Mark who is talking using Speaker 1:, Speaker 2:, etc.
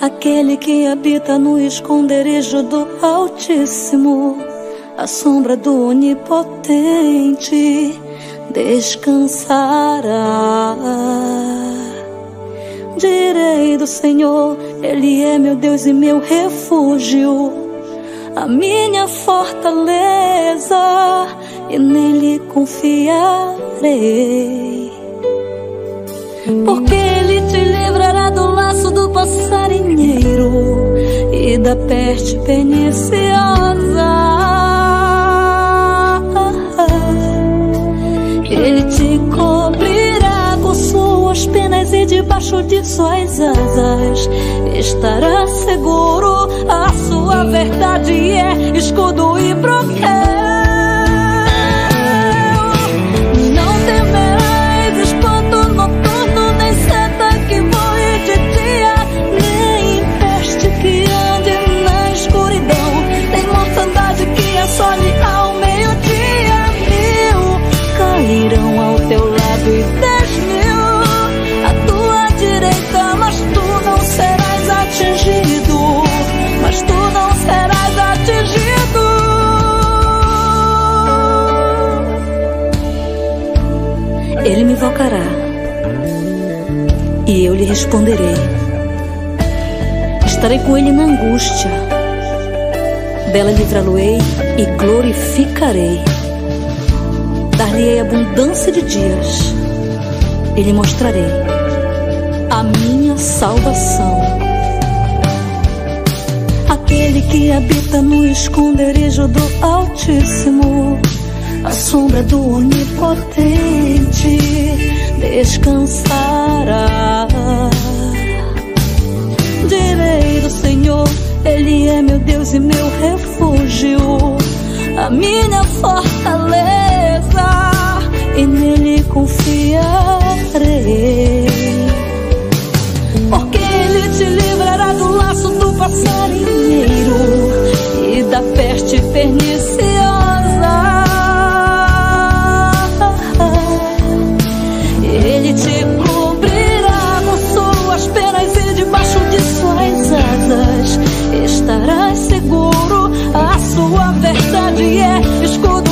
Speaker 1: Aquele que habita no esconderijo do Altíssimo, a sombra do Onipotente descansará. Direi do Senhor, Ele é meu Deus e meu refúgio, a minha fortaleza, e nele confiarei. Porque passarinheiro e da peste perniciosa. Ele te cobrirá com suas penas e debaixo de suas asas estará seguro. A sua verdade é escudo e broquel. Ele me invocará e eu lhe responderei. Estarei com ele na angústia, dela livrá-lo-ei e glorificarei. Dar-lhe-ei abundância de dias, e lhe mostrarei a minha salvação. Aquele que habita no esconderijo do Altíssimo, a sombra do Onipotente descansará. Direi do Senhor, Ele é meu Deus e meu refúgio, a minha fortaleza, e nele confiarei. verdade é escudo.